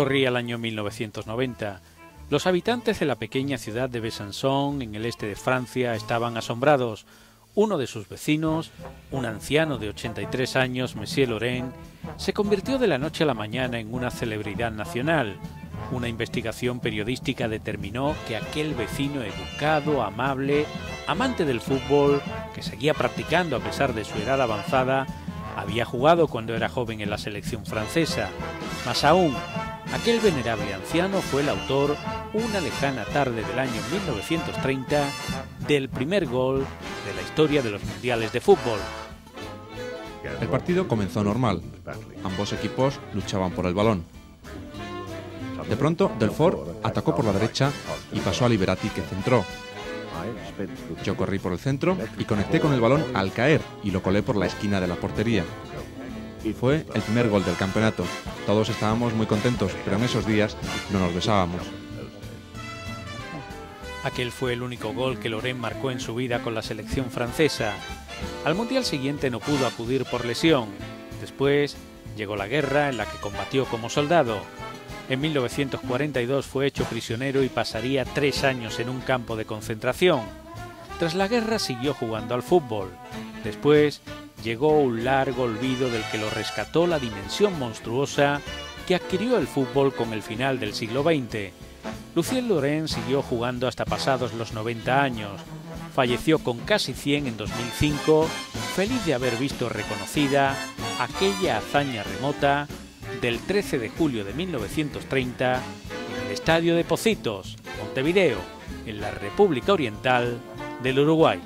Corría el año 1990. Los habitantes de la pequeña ciudad de Besançon, en el este de Francia, estaban asombrados. Uno de sus vecinos, un anciano de 83 años, Monsieur Lorraine, se convirtió de la noche a la mañana en una celebridad nacional. Una investigación periodística determinó que aquel vecino educado, amable, amante del fútbol, que seguía practicando a pesar de su edad avanzada, había jugado cuando era joven en la selección francesa. Más aún, aquel venerable anciano fue el autor, una lejana tarde del año 1930, del primer gol de la historia de los mundiales de fútbol. El partido comenzó normal. Ambos equipos luchaban por el balón. De pronto, Delfort atacó por la derecha y pasó a Liberati que centró. Yo corrí por el centro y conecté con el balón al caer y lo colé por la esquina de la portería. Fue el primer gol del campeonato. Todos estábamos muy contentos, pero en esos días no nos besábamos. Aquel fue el único gol que Loren marcó en su vida con la selección francesa. Al Mundial siguiente no pudo acudir por lesión. Después llegó la guerra en la que combatió como soldado. En 1942 fue hecho prisionero y pasaría tres años en un campo de concentración. Tras la guerra siguió jugando al fútbol. Después llegó un largo olvido del que lo rescató la dimensión monstruosa que adquirió el fútbol con el final del siglo XX. Lucien Loren siguió jugando hasta pasados los 90 años. Falleció con casi 100 en 2005, feliz de haber visto reconocida aquella hazaña remota del 13 de julio de 1930 en el Estadio de Pocitos, Montevideo, en la República Oriental del Uruguay.